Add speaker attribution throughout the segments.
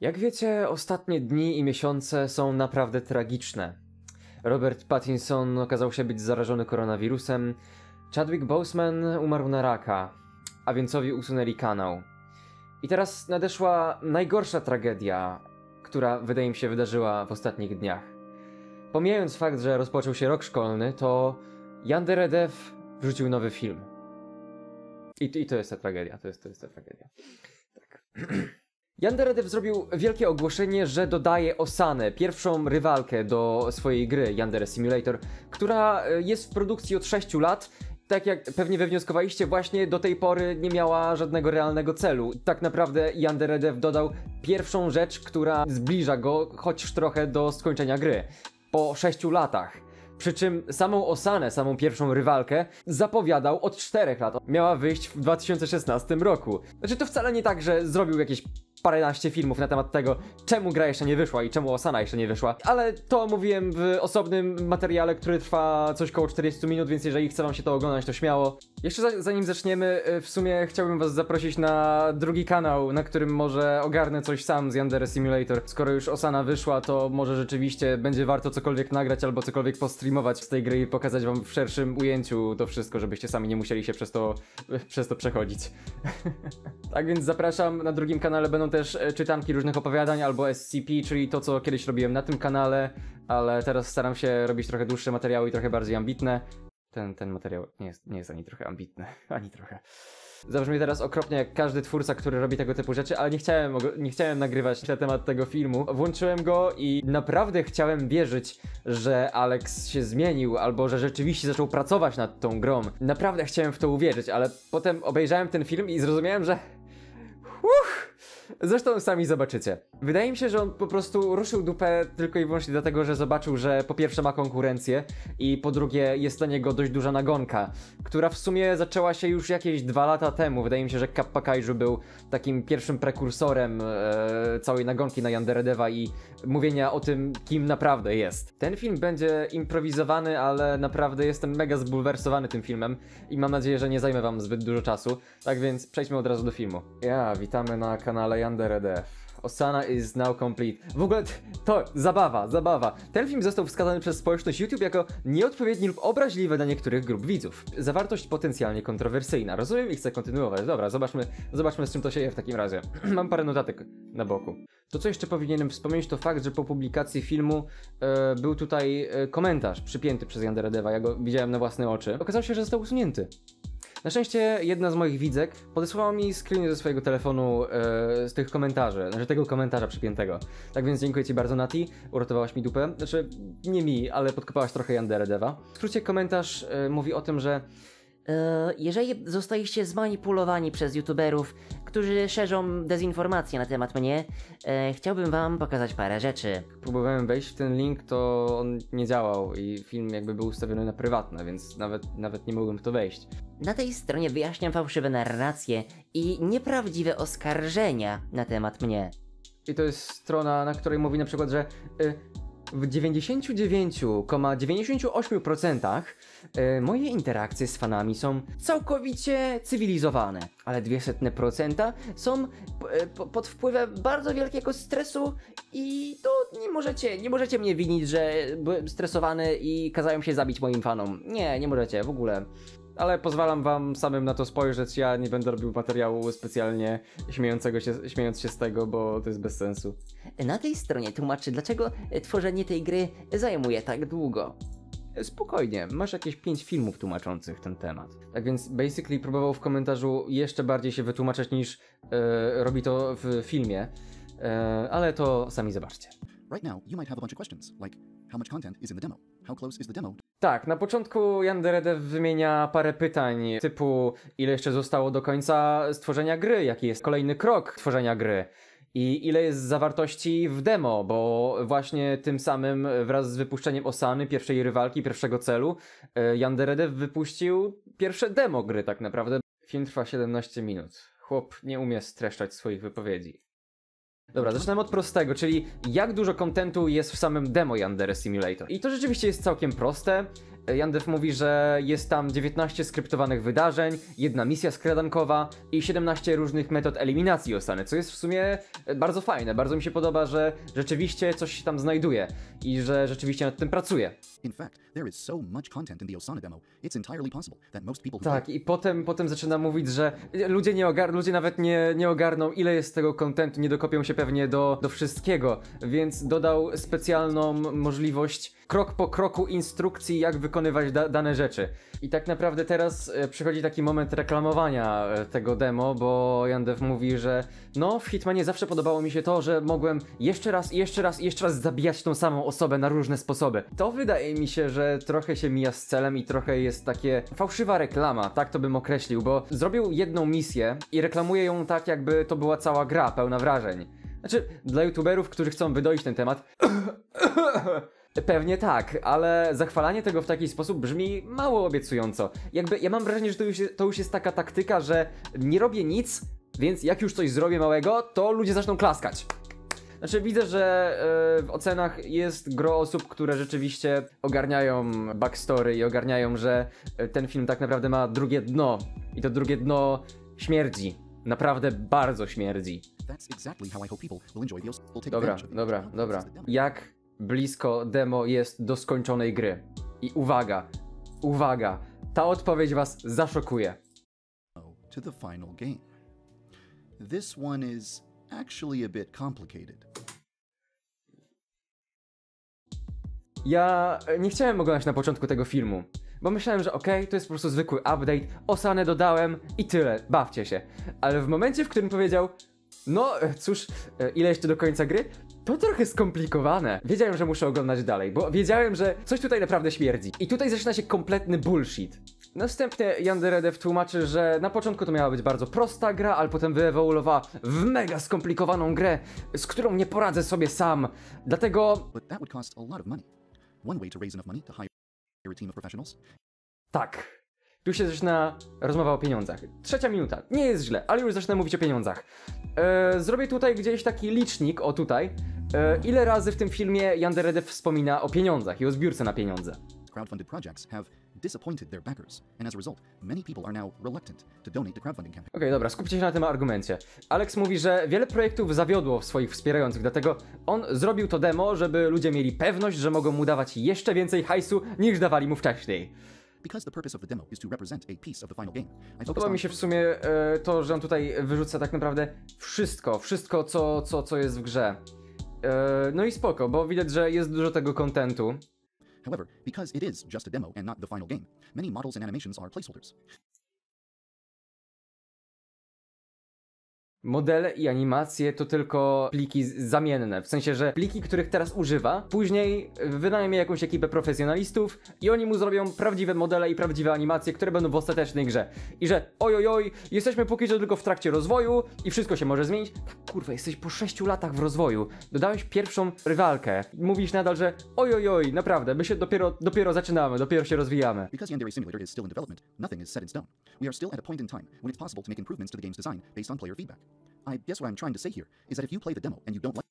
Speaker 1: Jak wiecie, ostatnie dni i miesiące są naprawdę tragiczne. Robert Pattinson okazał się być zarażony koronawirusem, Chadwick Boseman umarł na raka, a Więcowi usunęli kanał. I teraz nadeszła najgorsza tragedia, która wydaje mi się wydarzyła w ostatnich dniach. Pomijając fakt, że rozpoczął się rok szkolny, to Jan Deredev wrzucił nowy film. I, I to jest ta tragedia, to jest, to jest ta tragedia. Tak. Jan Deredev zrobił wielkie ogłoszenie, że dodaje Osanę, pierwszą rywalkę do swojej gry Yandere Simulator, która e, jest w produkcji od 6 lat. Tak jak pewnie wywnioskowaliście, właśnie do tej pory nie miała żadnego realnego celu. Tak naprawdę Jan Deredev dodał pierwszą rzecz, która zbliża go choć trochę do skończenia gry. Po 6 latach. Przy czym samą Osanę, samą pierwszą rywalkę, zapowiadał od 4 lat. Miała wyjść w 2016 roku. Znaczy to wcale nie tak, że zrobił jakieś paręnaście filmów na temat tego, czemu gra jeszcze nie wyszła i czemu Osana jeszcze nie wyszła, ale to mówiłem w osobnym materiale, który trwa coś koło 40 minut, więc jeżeli chce wam się to oglądać, to śmiało. Jeszcze za, zanim zaczniemy, y, w sumie chciałbym was zaprosić na drugi kanał, na którym może ogarnę coś sam z Yandere Simulator. Skoro już Osana wyszła, to może rzeczywiście będzie warto cokolwiek nagrać albo cokolwiek postreamować z tej gry i pokazać wam w szerszym ujęciu to wszystko, żebyście sami nie musieli się przez to, przez to przechodzić. tak więc zapraszam, na drugim kanale będą też e, czytanki różnych opowiadań albo SCP, czyli to, co kiedyś robiłem na tym kanale, ale teraz staram się robić trochę dłuższe materiały i trochę bardziej ambitne. Ten, ten materiał nie jest, nie jest ani trochę ambitny, ani trochę. Zabrzmi teraz okropnie jak każdy twórca, który robi tego typu rzeczy, ale nie chciałem, nie chciałem nagrywać na temat tego filmu. Włączyłem go i naprawdę chciałem wierzyć, że Alex się zmienił, albo że rzeczywiście zaczął pracować nad tą grą. Naprawdę chciałem w to uwierzyć, ale potem obejrzałem ten film i zrozumiałem, że... Uff, Zresztą sami zobaczycie. Wydaje mi się, że on po prostu ruszył dupę tylko i wyłącznie dlatego, że zobaczył, że po pierwsze ma konkurencję i po drugie jest dla niego dość duża nagonka, która w sumie zaczęła się już jakieś dwa lata temu. Wydaje mi się, że Kappa Kaiju był takim pierwszym prekursorem e, całej nagonki na Yanderedeva i mówienia o tym, kim naprawdę jest. Ten film będzie improwizowany, ale naprawdę jestem mega zbulwersowany tym filmem i mam nadzieję, że nie zajmę wam zbyt dużo czasu. Tak więc przejdźmy od razu do filmu. Ja, witamy na kanale Yandere Dev. Osana is now complete. W ogóle to zabawa, zabawa. Ten film został wskazany przez społeczność YouTube jako nieodpowiedni lub obraźliwy dla niektórych grup widzów. Zawartość potencjalnie kontrowersyjna. Rozumiem i chcę kontynuować. Dobra, zobaczmy, zobaczmy z czym to się je w takim razie. Mam parę notatek na boku. To, co jeszcze powinienem wspomnieć, to fakt, że po publikacji filmu e, był tutaj e, komentarz przypięty przez Yandere Deva. Ja go widziałem na własne oczy. Okazało się, że został usunięty. Na szczęście jedna z moich widzek podesłała mi screen ze swojego telefonu e, z tych komentarzy, znaczy tego komentarza przypiętego. Tak więc dziękuję Ci bardzo Nati, uratowałaś mi dupę. Znaczy, nie mi, ale podkopałaś trochę Yandere Deva. W skrócie komentarz e, mówi o tym, że
Speaker 2: Jeżeli zostaliście zmanipulowani przez youtuberów, którzy szerzą dezinformacje na temat mnie, e, chciałbym wam pokazać parę rzeczy.
Speaker 1: próbowałem wejść w ten link, to on nie działał i film jakby był ustawiony na prywatne, więc nawet, nawet nie mogłem w to wejść.
Speaker 2: Na tej stronie wyjaśniam fałszywe narracje i nieprawdziwe oskarżenia na temat mnie.
Speaker 1: I to jest strona, na której mówi na przykład, że y, w 99,98% y, moje interakcje z fanami są całkowicie cywilizowane, ale 200% są po- pod wpływem bardzo wielkiego stresu i to nie możecie, nie możecie mnie winić, że byłem stresowany i kazałem się zabić moim fanom. Nie, nie możecie w ogóle. Ale pozwalam wam samym na to spojrzeć, ja nie będę robił materiału specjalnie śmiejącego się, śmiejąc się z tego, bo to jest bez sensu.
Speaker 2: Na tej stronie tłumaczy, dlaczego e, tworzenie tej gry zajmuje tak długo.
Speaker 1: Spokojnie, masz jakieś 5 filmów tłumaczących ten temat. Tak więc basically próbował w komentarzu jeszcze bardziej się wytłumaczyć niż e, robi to w filmie, e, ale to sami zobaczcie.
Speaker 3: Right now, you might have a bunch of questions, like how much content is in the demo? How close is the demo
Speaker 1: Tak, na początku Jan Deredev wymienia parę pytań typu ile jeszcze zostało do końca stworzenia gry, jaki jest kolejny krok tworzenia gry i ile jest zawartości w demo, bo właśnie tym samym wraz z wypuszczeniem Osany, pierwszej rywalki, pierwszego celu, e, Jan Deredev wypuścił pierwsze demo gry tak naprawdę. Film trwa 17 minut. Chłop nie umie streszczać swoich wypowiedzi. Dobra, zaczynamy od prostego, czyli jak dużo kontentu jest w samym demo Yandere Simulator. I to rzeczywiście jest całkiem proste. Yandev mówi, że jest tam 19 skryptowanych wydarzeń, jedna misja skradankowa i 17 różnych metod eliminacji Osany, co jest w sumie e, bardzo fajne. Bardzo mi się podoba, że rzeczywiście coś się tam znajduje i że rzeczywiście nad tym pracuje. Tak, i potem, potem zaczyna mówić, że ludzie, nie ogar- ludzie nawet nie, nie ogarną, ile jest tego kontentu, nie dokopią się pewnie do, do wszystkiego, więc dodał specjalną możliwość krok po kroku instrukcji, jak wykonywać da- dane rzeczy. I tak naprawdę teraz e, przychodzi taki moment reklamowania e, tego demo, bo Yandev mówi, że no, w Hitmanie zawsze podobało mi się to, że mogłem jeszcze raz, jeszcze raz, jeszcze raz zabijać tą samą osobę na różne sposoby. To wydaje mi się, że trochę się mija z celem i trochę jest takie fałszywa reklama, tak to bym określił, bo zrobił jedną misję i reklamuje ją tak, jakby to była cała gra, pełna wrażeń. Znaczy, dla youtuberów, którzy chcą wydoić ten temat, Pewnie tak, ale zachwalanie tego w taki sposób brzmi mało obiecująco. Jakby ja mam wrażenie, że to już, jest, to już jest taka taktyka, że nie robię nic, więc jak już coś zrobię małego, to ludzie zaczną klaskać. Znaczy widzę, że e, w ocenach jest gro osób, które rzeczywiście ogarniają backstory i ogarniają, że e, ten film tak naprawdę ma drugie dno. I to drugie dno śmierdzi. Naprawdę bardzo śmierdzi. Dobra, dobra, dobra. Jak blisko demo jest do skończonej gry? I uwaga, uwaga, ta odpowiedź was zaszokuje.
Speaker 3: To the final game. This one is actually a bit complicated.
Speaker 1: Ja e, nie chciałem oglądać na początku tego filmu, bo myślałem, że okej, to jest po prostu zwykły update, Osanę dodałem i tyle, bawcie się. Ale w momencie, w którym powiedział, no e, cóż, e, ile jeszcze do końca gry, to trochę skomplikowane. Wiedziałem, że muszę oglądać dalej, bo wiedziałem, że coś tutaj naprawdę śmierdzi. I tutaj zaczyna się kompletny bullshit. Następnie Yanderedev tłumaczy, że na początku to miała być bardzo prosta gra, ale potem wyewoluowała w mega skomplikowaną grę, z którą nie poradzę sobie sam. Dlatego Tak. Tu się zaczyna rozmowa o pieniądzach. Trzecia minuta. Nie jest źle, ale już zaczyna mówić o pieniądzach. E, zrobię tutaj gdzieś taki licznik, o tutaj. E, ile razy w tym filmie Yanderedev wspomina o pieniądzach i o zbiórce na pieniądze?
Speaker 3: crowdfunded projects have disappointed their backers, and as a result, many people are now reluctant to donate to crowdfunding campaigns.
Speaker 1: Okej, dobra, skupcie się na tym argumencie. Alex mówi, że wiele projektów zawiodło swoich wspierających, dlatego on zrobił to demo, żeby ludzie mieli pewność, że mogą mu dawać jeszcze więcej hajsu niż dawali mu wcześniej. Podoba mi się w sumie e, to, że on tutaj wyrzuca tak naprawdę wszystko, wszystko co, co, co jest w grze. E, no i spoko, bo widać, że jest dużo tego kontentu.
Speaker 3: However, because it is just a demo and not the final game, many models and animations are placeholders.
Speaker 1: Modele i animacje to tylko pliki zamienne, w sensie, że pliki, których teraz używa, później wynajmie jakąś ekipę profesjonalistów i oni mu zrobią prawdziwe modele i prawdziwe animacje, które będą w ostatecznej grze. I że ojojoj, jesteśmy póki co tylko w trakcie rozwoju i wszystko się może zmienić. Tak, kurwa, jesteś po 6 latach w rozwoju, dodałeś pierwszą rywalkę, mówisz nadal, że ojojoj, naprawdę, my się dopiero, dopiero zaczynamy, dopiero się rozwijamy.
Speaker 3: Because Yandere Simulator is still in development, nothing is set in stone. We are still at a point in time when it's possible to make improvements to the game's design based on player feedback. I guess what I'm trying to say here is that if you play the demo and you don't like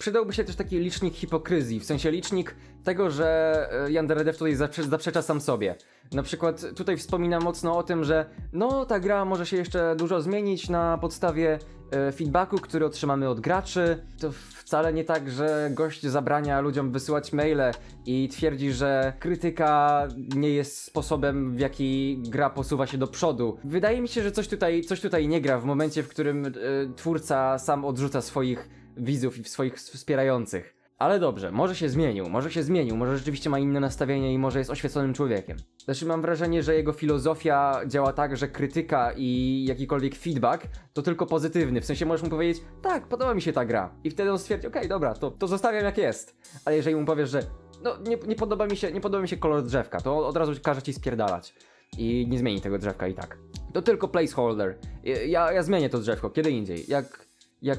Speaker 1: Przydałby się też taki licznik hipokryzji, w sensie licznik tego, że e, Yanderedev tutaj zaprze zaprzecza sam sobie. Na przykład tutaj wspomina mocno o tym, że no ta gra może się jeszcze dużo zmienić na podstawie e, feedbacku, który otrzymamy od graczy. To wcale nie tak, że gość zabrania ludziom wysyłać maile i twierdzi, że krytyka nie jest sposobem, w jaki gra posuwa się do przodu. Wydaje mi się, że coś tutaj, coś tutaj nie gra w momencie, w którym e, twórca sam odrzuca swoich widzów i swoich wspierających. Ale dobrze, może się zmienił, może się zmienił, może rzeczywiście ma inne nastawienie i może jest oświeconym człowiekiem. Znaczy mam wrażenie, że jego filozofia działa tak, że krytyka i jakikolwiek feedback to tylko pozytywny. W sensie możesz mu powiedzieć, tak, podoba mi się ta gra. I wtedy on stwierdzi, okej, dobra, to, to zostawiam jak jest. Ale jeżeli mu powiesz, że no nie, nie, podoba mi się, nie podoba mi się kolor drzewka, to od razu każe ci spierdalać. I nie zmieni tego drzewka i tak. To tylko placeholder. Ja, ja zmienię to drzewko, kiedy indziej. Jak, jak,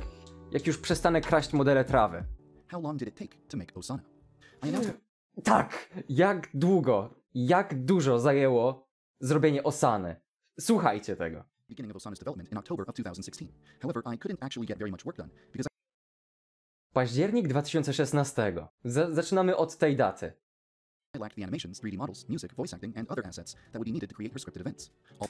Speaker 1: jak już przestanę kraść modele trawy.
Speaker 3: how long did it take to make Osana.
Speaker 1: Tak! Jak długo, jak dużo zajęło zrobienie Osany. Słuchajcie tego.
Speaker 3: the beginning of Osana's development in October of 2016. However, I couldn't actually get very much work done because
Speaker 1: Październik 2016. Z zaczynamy od tej daty.
Speaker 3: lacked the animations, 3D models, music, voice acting, and other assets that would be needed to create her scripted events. All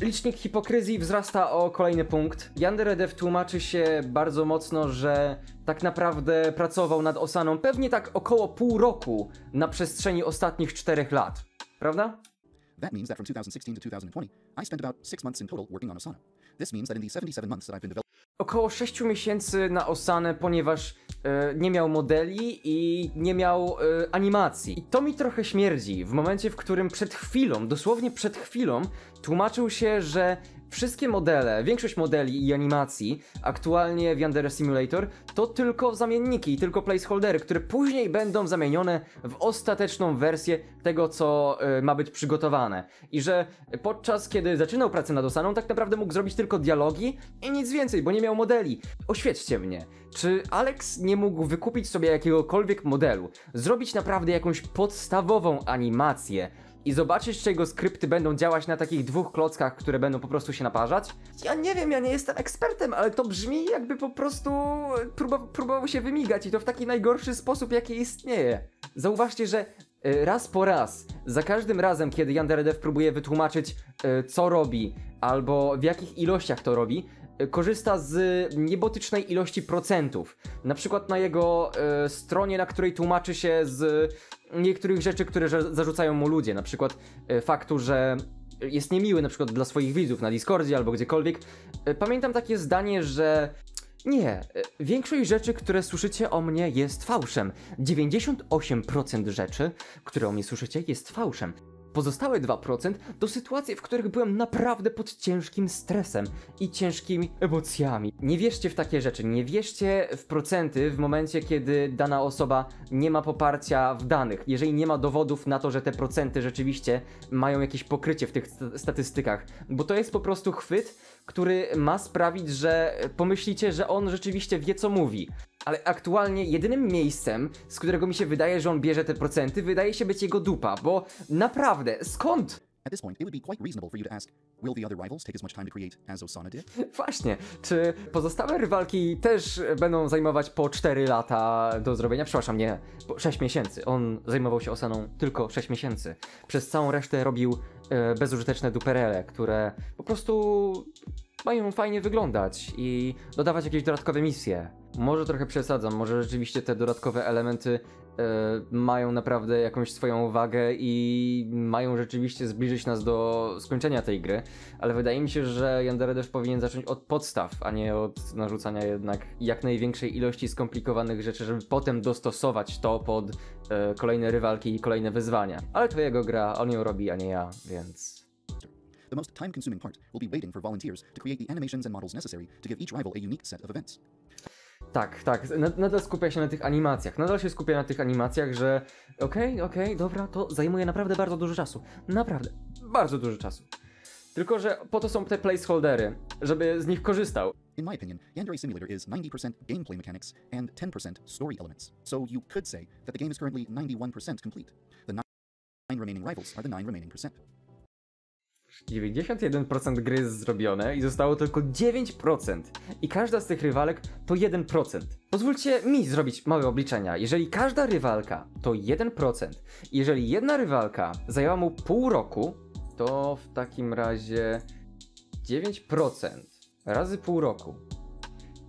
Speaker 1: Licznik hipokryzji wzrasta o kolejny punkt. Yanderedev tłumaczy się bardzo mocno, że tak naprawdę pracował nad Osaną pewnie tak około pół roku na przestrzeni ostatnich czterech lat. Prawda?
Speaker 3: That means that from 2016 to 2020, I spent about six months in total working on. This means that in the 77 months that I've been developing
Speaker 1: Około 6 miesięcy na Osanę, ponieważ e, nie miał modeli i nie miał e, animacji. I to mi trochę śmierdzi, w momencie, w którym przed chwilą, dosłownie przed chwilą, tłumaczył się, że wszystkie modele, większość modeli i animacji aktualnie w Yandere Simulator to tylko zamienniki i tylko placeholdery, które później będą zamienione w ostateczną wersję tego, co e, ma być przygotowane. I że podczas kiedy zaczynał pracę nad Osaną, tak naprawdę mógł zrobić tylko dialogi i nic więcej, bo nie miał modeli. Oświećcie mnie. Czy Alex nie mógł wykupić sobie jakiegokolwiek modelu, zrobić naprawdę jakąś podstawową animację i zobaczyć, czy jego skrypty będą działać na takich dwóch klockach, które będą po prostu się naparzać? Ja nie wiem, ja nie jestem ekspertem, ale to brzmi jakby po prostu próba, próbował się wymigać i to w taki najgorszy sposób, jaki istnieje. Zauważcie, że e, raz po raz, za każdym razem, kiedy Yanderedev próbuje wytłumaczyć, e, co robi, albo w jakich ilościach to robi, e, korzysta z niebotycznej ilości procentów. Na przykład na jego e, stronie, na której tłumaczy się z niektórych rzeczy, które zarzucają mu ludzie, na przykład e, faktu, że jest niemiły na przykład dla swoich widzów na Discordzie albo gdziekolwiek. E, Pamiętam takie zdanie, że nie, większość rzeczy, które słyszycie o mnie jest fałszem. 98% rzeczy, które o mnie słyszycie jest fałszem. Pozostałe 2% to sytuacje, w których byłem naprawdę pod ciężkim stresem i ciężkimi emocjami. Nie wierzcie w takie rzeczy, nie wierzcie w procenty w momencie, kiedy dana osoba nie ma poparcia w danych. Jeżeli nie ma dowodów na to, że te procenty rzeczywiście mają jakieś pokrycie w tych st- statystykach, bo to jest po prostu chwyt, który ma sprawić, że pomyślicie, że on rzeczywiście wie, co mówi. Ale aktualnie jedynym miejscem, z którego mi się wydaje, że on bierze te procenty, wydaje się być jego dupa, bo naprawdę, skąd?
Speaker 3: At this point, it would be quite reasonable for you to ask, will the other rivals take as much time to create as Osana did?
Speaker 1: Właśnie, czy pozostałe rywalki też będą zajmować po 4 lata do zrobienia? Przepraszam, nie, po 6 miesięcy. On zajmował się Osaną tylko 6 miesięcy. Przez całą resztę robił e, bezużyteczne duperele, które po prostu mają fajnie wyglądać i dodawać jakieś dodatkowe misje. Może trochę przesadzam, może rzeczywiście te dodatkowe elementy e, mają naprawdę jakąś swoją wagę i mają rzeczywiście zbliżyć nas do skończenia tej gry, ale wydaje mi się, że Yanderedev powinien zacząć od podstaw, a nie od narzucania jednak jak największej ilości skomplikowanych rzeczy, żeby potem dostosować to pod e, kolejne rywalki i kolejne wyzwania. Ale to jego gra, on ją robi, a nie ja, więc...
Speaker 3: The most time consuming part will be waiting for volunteers to create the animations and models necessary to give each rival a unique set of events.
Speaker 1: Tak, tak, na- nadal skupia się na tych animacjach, nadal się skupia na tych animacjach, że okej, okej, dobra, to zajmuje naprawdę bardzo dużo czasu, naprawdę, bardzo dużo czasu. Tylko, że po to są te placeholdery, żeby z nich korzystał.
Speaker 3: In my opinion, Yandere Simulator is 90% gameplay mechanics and 10% story elements. So you could say that the game is currently 91% complete. The nine remaining rivals are the nine remaining percent.
Speaker 1: 91% gry jest zrobione i zostało tylko 9%. I każda z tych rywalek to 1%. Pozwólcie mi zrobić małe obliczenia. Jeżeli każda rywalka to 1%, i jeżeli jedna rywalka zajęła mu pół roku, to w takim razie 9% razy pół roku.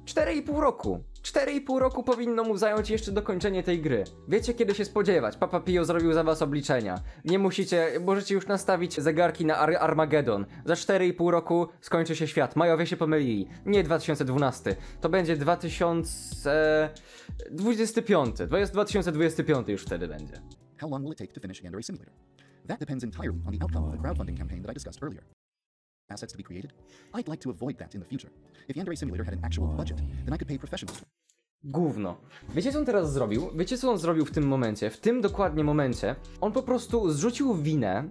Speaker 1: 4,5 roku. 4,5 roku powinno mu zająć jeszcze dokończenie tej gry. Wiecie kiedy się spodziewać. Papa Pio zrobił za was obliczenia. Nie musicie, możecie już nastawić zegarki na Ar Armageddon. Za 4,5 roku skończy się świat. Majowie się pomylili. Nie 2012. To będzie 2025. To jest 2025 już wtedy będzie.
Speaker 3: How long will it take to finish Yandere Simulator? That depends entirely on the outcome of the crowdfunding campaign that I discussed earlier. Assets to be created? I'd like to avoid that in the future. If Yandere Simulator had an actual budget, then I could pay professionals
Speaker 1: Gówno. Wiecie co on teraz zrobił? Wiecie co on zrobił w tym momencie? W tym dokładnie momencie on po prostu zrzucił winę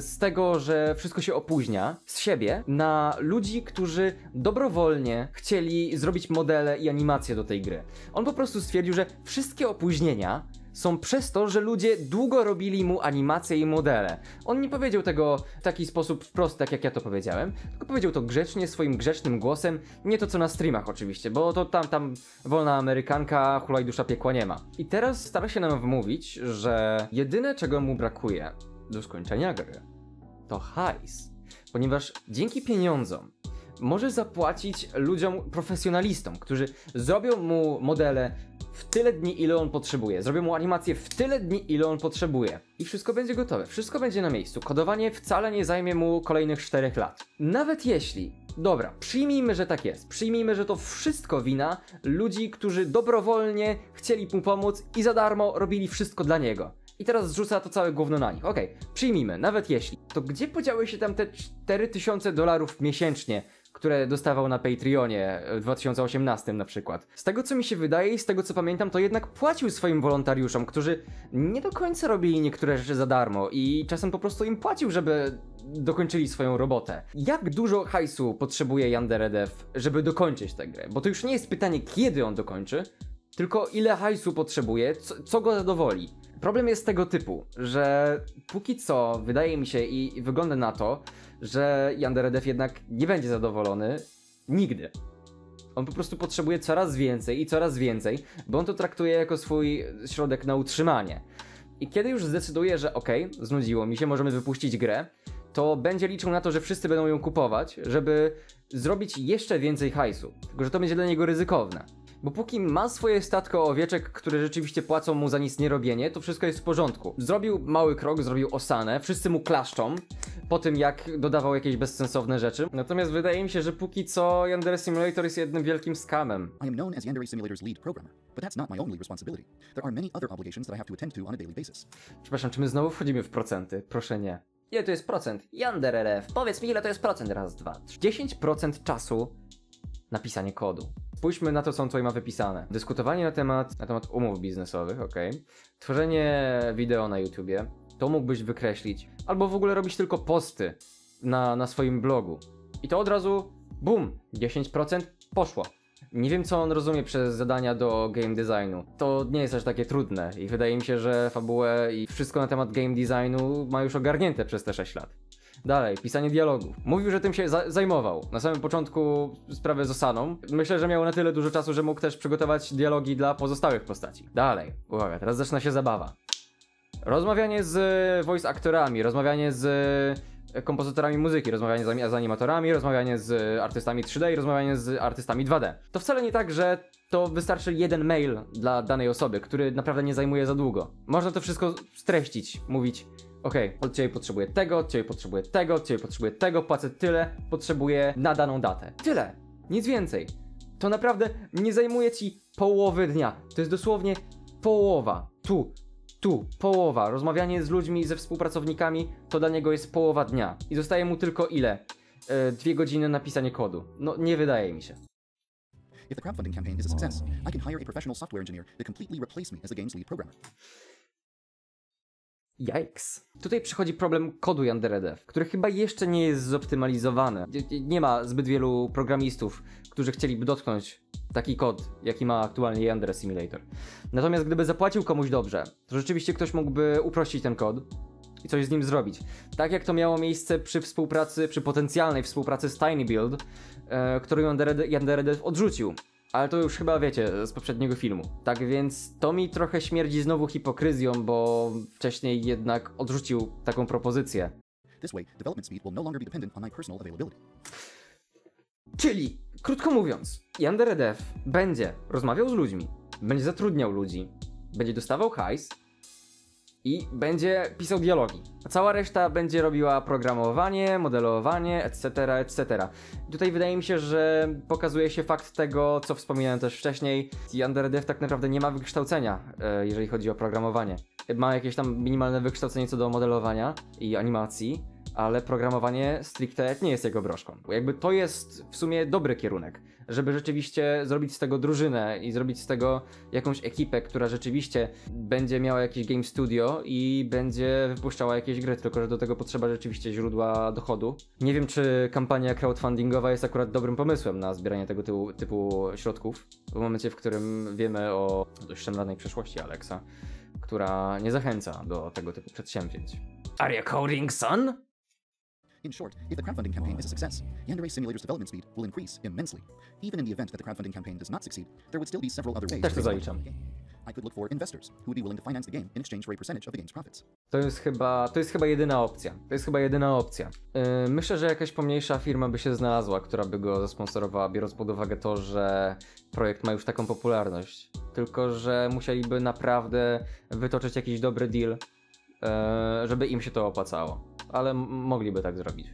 Speaker 1: z tego, że wszystko się opóźnia, z siebie na ludzi, którzy dobrowolnie chcieli zrobić modele i animacje do tej gry. On po prostu stwierdził, że wszystkie opóźnienia są przez to, że ludzie długo robili mu animacje i modele. On nie powiedział tego w taki sposób wprost, tak jak ja to powiedziałem, tylko powiedział to grzecznie, swoim grzecznym głosem, nie to co na streamach oczywiście, bo to tam, tam wolna amerykanka, hulaj dusza piekła nie ma. I teraz stara się nam wmówić, że jedyne czego mu brakuje do skończenia gry to hajs. Ponieważ dzięki pieniądzom może zapłacić ludziom, profesjonalistom, którzy zrobią mu modele w tyle dni, ile on potrzebuje. Zrobią mu animację w tyle dni, ile on potrzebuje. I wszystko będzie gotowe, wszystko będzie na miejscu. Kodowanie wcale nie zajmie mu kolejnych 4 lat. Nawet jeśli Dobra, przyjmijmy, że tak jest. Przyjmijmy, że to wszystko wina ludzi, którzy dobrowolnie chcieli mu pomóc i za darmo robili wszystko dla niego. I teraz zrzuca to całe gówno na nich. Okej, przyjmijmy, nawet jeśli. To gdzie podziały się tam te 4000 dolarów miesięcznie, które dostawał na Patreonie w 2018 na przykład. Z tego co mi się wydaje i z tego co pamiętam, to jednak płacił swoim wolontariuszom, którzy nie do końca robili niektóre rzeczy za darmo i czasem po prostu im płacił, żeby dokończyli swoją robotę. Jak dużo hajsu potrzebuje Yanderedev, żeby dokończyć tę grę? Bo to już nie jest pytanie, kiedy on dokończy, tylko ile hajsu potrzebuje, co, co go zadowoli. Problem jest tego typu, że póki co wydaje mi się i wygląda na to, że Yanderedev jednak nie będzie zadowolony nigdy. On po prostu potrzebuje coraz więcej i coraz więcej, bo on to traktuje jako swój środek na utrzymanie. I kiedy już zdecyduje, że okej, okay, znudziło mi się, możemy wypuścić grę, to będzie liczył na to, że wszyscy będą ją kupować, żeby zrobić jeszcze więcej hajsu. Tylko, że to będzie dla niego ryzykowne. Bo póki ma swoje statko owieczek, które rzeczywiście płacą mu za nic nie robienie, to wszystko jest w porządku. Zrobił mały krok, zrobił osanę, wszyscy mu klaszczą po tym, jak dodawał jakieś bezsensowne rzeczy. Natomiast wydaje mi się, że póki co Yandere Simulator jest jednym wielkim skamem.
Speaker 3: I am known as Yandere Simulator's lead programmer, but that's not my only responsibility. There are many other obligations that I have to attend to on a daily basis.
Speaker 1: Przepraszam, czy my znowu wchodzimy w procenty? Proszę nie. Ile to jest procent? Yanderelef, powiedz mi ile to jest procent raz, dwa, trzy. 10% czasu na pisanie kodu. Spójrzmy na to, co on tutaj ma wypisane. Dyskutowanie na temat, na temat umów biznesowych, ok. Tworzenie wideo na YouTubie, to mógłbyś wykreślić. Albo w ogóle robić tylko posty na, na swoim blogu. I to od razu, bum, 10% poszło. Nie wiem, co on rozumie przez zadania do game designu. To nie jest aż takie trudne i wydaje mi się, że fabułę i wszystko na temat game designu ma już ogarnięte przez te 6 lat. Dalej, pisanie dialogów. Mówił, że tym się za zajmował. Na samym początku sprawę z Osaną. Myślę, że miał na tyle dużo czasu, że mógł też przygotować dialogi dla pozostałych postaci. Dalej, uwaga, teraz zaczyna się zabawa. Rozmawianie z voice aktorami, rozmawianie z e, kompozytorami muzyki, rozmawianie z, animatorami, rozmawianie z artystami 3D i rozmawianie z artystami 2D. To wcale nie tak, że to wystarczy jeden mail dla danej osoby, który naprawdę nie zajmuje za długo. Można to wszystko streścić, mówić okej, okay, od ciebie potrzebuję tego, od ciebie potrzebuję tego, od ciebie potrzebuję tego, płacę tyle, potrzebuję na daną datę. Tyle, nic więcej. To naprawdę nie zajmuje ci połowy dnia. To jest dosłownie połowa. Tu, tu, połowa. Rozmawianie z ludźmi, ze współpracownikami, to dla niego jest połowa dnia. I zostaje mu tylko ile? E, dwie godziny na pisanie kodu. No, nie wydaje mi się.
Speaker 3: If the crowdfunding campaign is a success, I can hire a professional software engineer to completely replace me as the game's lead programmer.
Speaker 1: Yikes. Tutaj przychodzi problem kodu YandereDev, który chyba jeszcze nie jest zoptymalizowany. Nie ma zbyt wielu programistów, którzy chcieliby dotknąć taki kod, jaki ma aktualnie Yandere Simulator. Natomiast gdyby zapłacił komuś dobrze, to rzeczywiście ktoś mógłby uprościć ten kod i coś z nim zrobić. Tak jak to miało miejsce przy współpracy, przy potencjalnej współpracy z TinyBuild, e, który YandereDev odrzucił ale to już chyba wiecie z poprzedniego filmu. Tak więc to mi trochę śmierdzi znowu hipokryzją, bo wcześniej jednak odrzucił taką propozycję. No. Czyli, krótko mówiąc, Yanderedev będzie rozmawiał z ludźmi, będzie zatrudniał ludzi, będzie dostawał hajs, i będzie pisał dialogi. A cała reszta będzie robiła programowanie, modelowanie, etc., etc. Tutaj wydaje mi się, że pokazuje się fakt tego, co wspominałem też wcześniej. Underdev tak naprawdę nie ma wykształcenia, e, jeżeli chodzi o programowanie. Ma jakieś tam minimalne wykształcenie co do modelowania i animacji, ale programowanie stricte nie jest jego broszką. Jakby to jest w sumie dobry kierunek żeby rzeczywiście zrobić z tego drużynę i zrobić z tego jakąś ekipę, która rzeczywiście będzie miała jakieś game studio i będzie wypuszczała jakieś gry, tylko że do tego potrzeba rzeczywiście źródła dochodu. Nie wiem, czy kampania crowdfundingowa jest akurat dobrym pomysłem na zbieranie tego typu, typu środków, w momencie, w którym wiemy o dość szemranej przeszłości Alexa która nie zachęca do tego typu przedsięwzięć. Are you coding, son?
Speaker 3: In short, if the crowdfunding campaign is a success, Yandere Simulator's development speed will increase immensely. Even in the event that the crowdfunding campaign does not succeed, there would still be several other ways
Speaker 1: Też
Speaker 3: to
Speaker 1: zaliczam.
Speaker 3: I could look for investors who would be willing to finance the game in exchange for a percentage of the game's profits.
Speaker 1: To jest chyba, to jest chyba jedyna opcja. To jest chyba jedyna opcja. Yy, myślę, że jakaś pomniejsza firma by się znalazła, która by go zasponsorowała, biorąc pod uwagę to, że projekt ma już taką popularność. Tylko, że musieliby naprawdę wytoczyć jakiś dobry deal, yy, żeby im się to opłacało. Ale mogliby tak zrobić.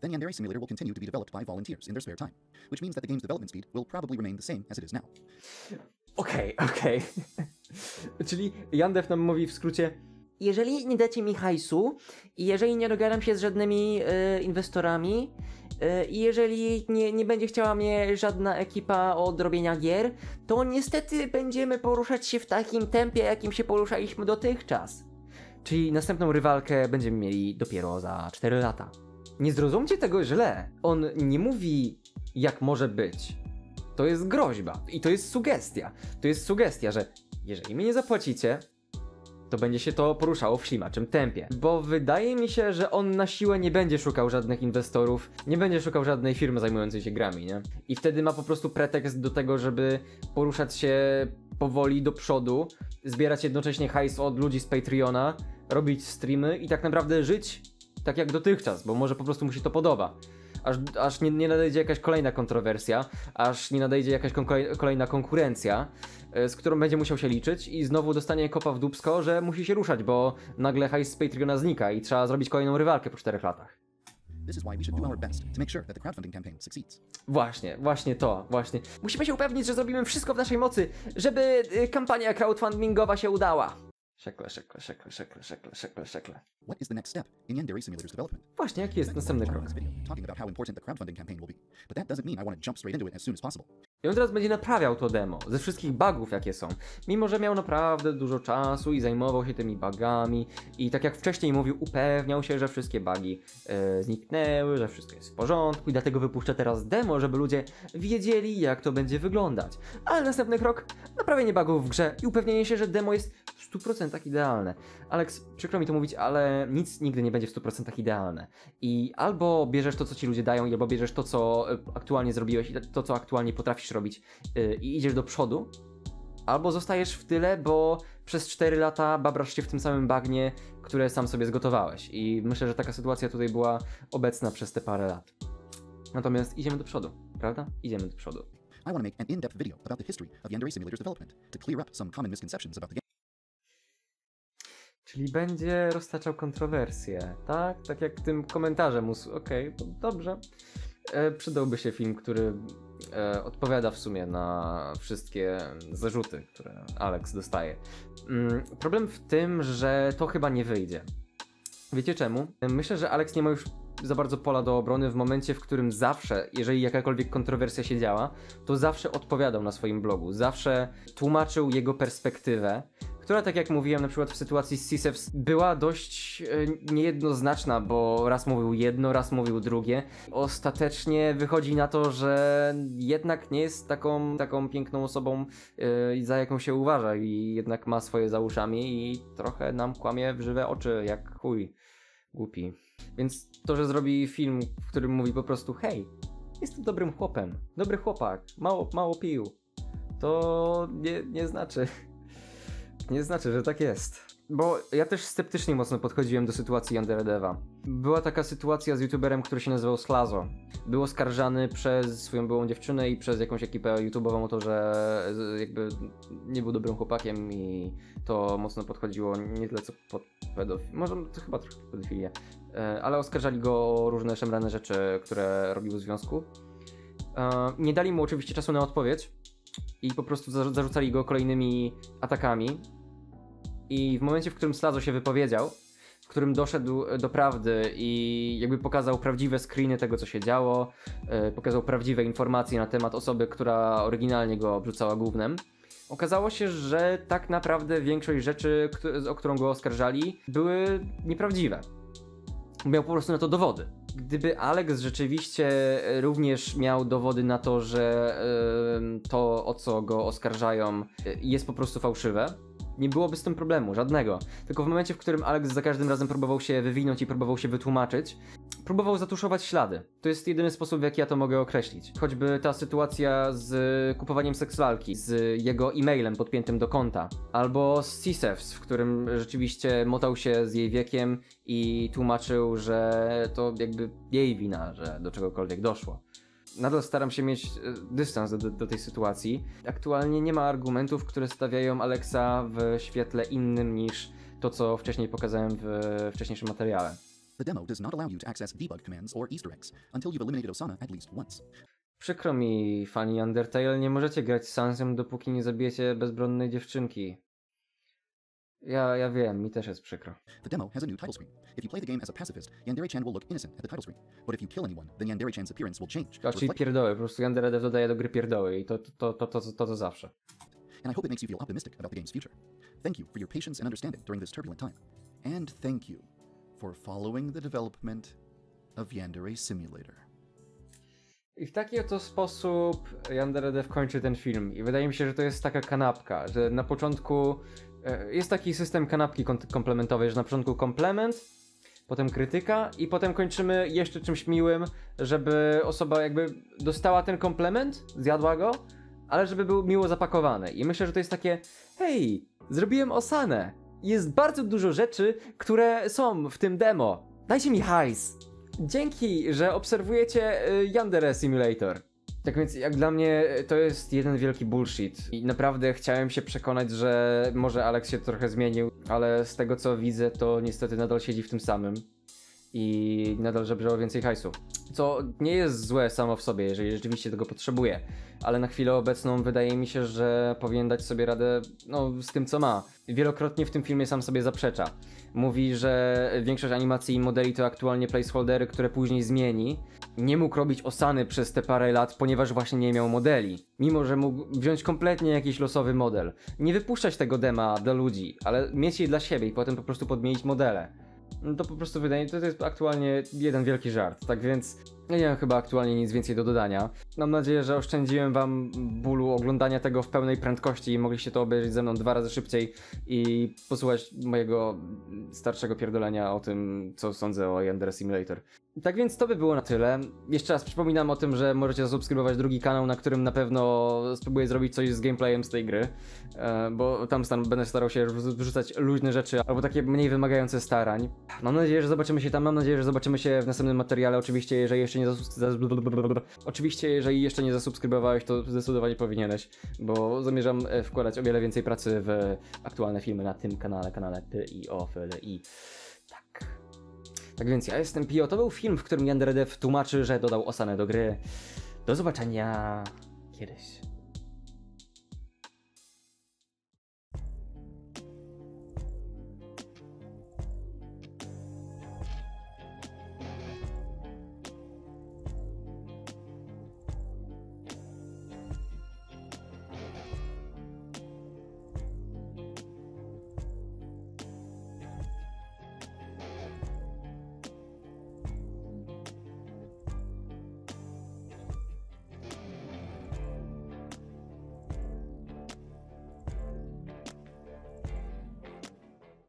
Speaker 3: then Yandere Simulator will continue to be developed by volunteers in their spare time, which means that the game's development speed will probably remain the same as it is now.
Speaker 1: Okej, okej. Czyli Jandev nam mówi w skrócie,
Speaker 2: Jeżeli nie dacie mi hajsu i jeżeli nie dogadam się z żadnymi e, inwestorami e, i jeżeli nie, nie będzie chciała mnie żadna ekipa od robienia gier, to niestety będziemy poruszać się w takim tempie, jakim się poruszaliśmy dotychczas.
Speaker 1: Czyli następną rywalkę będziemy mieli dopiero za 4 lata. Nie zrozumcie tego źle. On nie mówi, jak może być. To jest groźba i to jest sugestia. To jest sugestia, że jeżeli mi nie zapłacicie, to będzie się to poruszało w ślimaczym tempie. Bo wydaje mi się, że on na siłę nie będzie szukał żadnych inwestorów, nie będzie szukał żadnej firmy zajmującej się grami, nie? I wtedy ma po prostu pretekst do tego, żeby poruszać się powoli do przodu, zbierać jednocześnie hajs od ludzi z Patreona, robić streamy i tak naprawdę żyć tak jak dotychczas, bo może po prostu mu się to podoba. Aż, aż nie, nie nadejdzie jakaś kolejna kontrowersja, aż nie nadejdzie jakaś kon- kolej- kolejna konkurencja, e, z którą będzie musiał się liczyć i znowu dostanie kopa w dupsko, że musi się ruszać, bo nagle hajs z Patreona znika i trzeba zrobić kolejną rywalkę po czterech latach. Właśnie, właśnie to, właśnie. Musimy się upewnić, że zrobimy wszystko w naszej mocy, żeby y, kampania crowdfundingowa się udała. Szekle, szekle, szekle, szekle, szekle, szekle, szekle.
Speaker 3: What is the next step in Yandere Simulator's development?
Speaker 1: Właśnie, jaki jest następny krok?
Speaker 3: Video talking about how important the crowdfunding campaign will be, but that doesn't mean I want to jump straight into it as soon as possible.
Speaker 1: I on teraz będzie naprawiał to demo ze wszystkich bugów, jakie są. Mimo, że miał naprawdę dużo czasu i zajmował się tymi bugami i tak jak wcześniej mówił, upewniał się, że wszystkie bugi e, zniknęły, że wszystko jest w porządku i dlatego wypuszcza teraz demo, żeby ludzie wiedzieli, jak to będzie wyglądać. Ale następny krok, naprawienie bugów w grze i upewnienie się, że demo jest w 100% idealne. Alex, przykro mi to mówić, ale nic nigdy nie będzie w 100% idealne. I albo bierzesz to, co ci ludzie dają, albo bierzesz to, co e, aktualnie zrobiłeś i to, co aktualnie potrafisz robić yy, i idziesz do przodu, albo zostajesz w tyle, bo przez 4 lata babrasz się w tym samym bagnie, które sam sobie zgotowałeś. I myślę, że taka sytuacja tutaj była obecna przez te parę lat. Natomiast idziemy do przodu, prawda? Idziemy do przodu.
Speaker 3: I want to make an in-depth video about the history of Yandere Simulator's development to clear up some common misconceptions about the game.
Speaker 1: Czyli będzie roztaczał kontrowersje, tak? Tak jak tym komentarzem. Okej, to dobrze. E, przydałby się film, który e, odpowiada w sumie na wszystkie zarzuty, które Alex dostaje. Mm, problem w tym, że to chyba nie wyjdzie. Wiecie czemu? Myślę, że Alex nie ma już za bardzo pola do obrony w momencie, w którym zawsze, jeżeli jakakolwiek kontrowersja się działa, to zawsze odpowiadał na swoim blogu, zawsze tłumaczył jego perspektywę, która, tak jak mówiłem, na przykład w sytuacji z Sisevs była dość e, niejednoznaczna, bo raz mówił jedno, raz mówił drugie. Ostatecznie wychodzi na to, że jednak nie jest taką, taką piękną osobą, e, za jaką się uważa i jednak ma swoje za uszami i trochę nam kłamie w żywe oczy, jak chuj. Głupi. Więc to, że zrobi film, w którym mówi po prostu hej, jestem dobrym chłopem, dobry chłopak, mało, mało pił, to nie, nie znaczy, nie znaczy, że tak jest. Bo ja też sceptycznie mocno podchodziłem do sytuacji Underdeva. Była taka sytuacja z youtuberem, który się nazywał Slazo. Był oskarżany przez swoją byłą dziewczynę i przez jakąś ekipę YouTube'ową o to, że jakby nie był dobrym chłopakiem i to mocno podchodziło nie tyle co pod pedofilię, może to chyba trochę pedofilię, E, ale oskarżali go o różne szemrane rzeczy, które robił w związku. E, Nie dali mu oczywiście czasu na odpowiedź i po prostu zarzu- zarzucali go kolejnymi atakami. I w momencie, w którym Slazo się wypowiedział, w którym doszedł do prawdy i jakby pokazał prawdziwe screeny tego, co się działo, e, pokazał prawdziwe informacje na temat osoby, która oryginalnie go obrzucała głównym, okazało się, że tak naprawdę większość rzeczy, o którą go oskarżali, były nieprawdziwe. Miał po prostu na to dowody. Gdyby Alex rzeczywiście e, również miał dowody na to, że to, o co go oskarżają, e, jest po prostu fałszywe, nie byłoby z tym problemu, żadnego. Tylko w momencie, w którym Alex za każdym razem próbował się wywinąć i próbował się wytłumaczyć, próbował zatuszować ślady. To jest jedyny sposób, w jaki ja to mogę określić. Choćby ta sytuacja z kupowaniem sekslalki, z jego e-mailem podpiętym do konta, albo z Cisefs, w którym rzeczywiście motał się z jej wiekiem i tłumaczył, że to jakby jej wina, że do czegokolwiek doszło. Nadal staram się mieć e, dystans do, do tej sytuacji. Aktualnie nie ma argumentów, które stawiają Alexa w świetle innym niż to, co wcześniej pokazałem w wcześniejszym materiale.
Speaker 3: The demo does not allow you to access debug commands or Easter eggs until you've eliminated Osana at least once.
Speaker 1: Przykro mi, fani Undertale, nie możecie grać Sansem, dopóki nie zabijecie bezbronnej dziewczynki. Ja, ja wiem, mi też jest przykro.
Speaker 3: The demo has a new title screen. If you play the game as a pacifist, Yandere-chan will look innocent at the title screen. But if you kill anyone, then Yandere-chan's appearance will change.
Speaker 1: A, czyli pierdoły, po prostu Yandere dodaje do gry pierdoły i to, to, to, to, to, to, to zawsze.
Speaker 3: and I hope it makes you feel optimistic about the game's future. Thank you for your patience and understanding during this turbulent time. And thank you for following the development of Yandere Simulator.
Speaker 1: I w taki oto sposób Yandere Dev kończy ten film. I wydaje mi się, że to jest taka kanapka, że na początku e, jest taki system kanapki komplementowej, że na początku komplement, potem krytyka i potem kończymy jeszcze czymś miłym, żeby osoba jakby dostała ten komplement, zjadła go, ale żeby był miło zapakowany. I myślę, że to jest takie, hej, zrobiłem osanę. Jest bardzo dużo rzeczy, które są w tym demo. Dajcie mi hajs. Dzięki, że obserwujecie y, Yandere Simulator. Tak więc jak dla mnie y, to jest jeden wielki bullshit i naprawdę chciałem się przekonać, że może Alex się trochę zmienił, ale z tego co widzę to niestety nadal siedzi w tym samym i nadal żebrze więcej hajsu. Co nie jest złe samo w sobie, jeżeli rzeczywiście tego potrzebuje, ale na chwilę obecną wydaje mi się, że powinien dać sobie radę no, z tym co ma. Wielokrotnie w tym filmie sam sobie zaprzecza. Mówi, że większość animacji i modeli to aktualnie placeholdery, które później zmieni. Nie mógł robić osany przez te parę lat, ponieważ właśnie nie miał modeli. Mimo, że mógł wziąć kompletnie jakiś losowy model. Nie wypuszczać tego dema dla ludzi, ale mieć je dla siebie i potem po prostu podmienić modele. No to po prostu wydaje mi się, to jest aktualnie jeden wielki żart. Tak więc ja nie mam chyba aktualnie nic więcej do dodania. Mam nadzieję, że oszczędziłem wam bólu oglądania tego w pełnej prędkości i mogliście to obejrzeć ze mną dwa razy szybciej i posłuchać mojego starszego pierdolenia o tym, co sądzę o Yandere Simulator. Tak więc to by było na tyle. Jeszcze raz przypominam o tym, że możecie zasubskrybować drugi kanał, na którym na pewno spróbuję zrobić coś z gameplayem z tej gry, e, bo tam stan, będę starał się wrzu- wrzucać luźne rzeczy albo takie mniej wymagające starań. Mam nadzieję, że zobaczymy się tam, mam nadzieję, że zobaczymy się w następnym materiale. Oczywiście, jeżeli jeszcze nie zasubskrybowałeś, oczywiście, jeżeli jeszcze nie zasubskrybowałeś, to zdecydowanie powinieneś, bo zamierzam e, wkładać o wiele więcej pracy w aktualne filmy na tym kanale, kanale Ty i o i tak. Tak więc ja jestem Pio. To był film, w którym Yanderedev tłumaczy, że dodał Osanę do gry. Do zobaczenia kiedyś.